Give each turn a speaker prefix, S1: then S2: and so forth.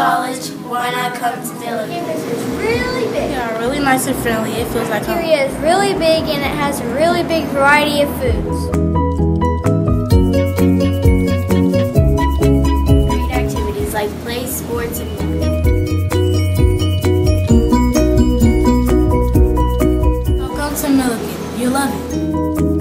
S1: college, why not come to Dillon?
S2: Campus is really big.
S1: Yeah, really nice and friendly. It feels like cafeteria
S2: home. is really big and it has a really big variety of foods.
S1: Great activities like play, sports, and music. Welcome to Millikin. You love it.